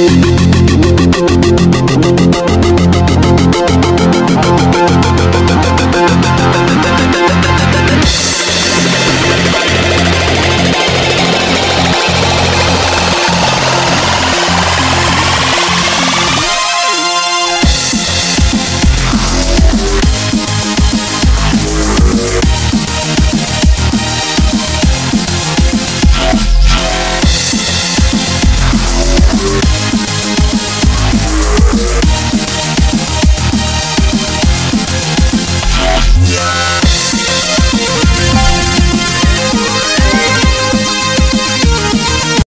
Thank you.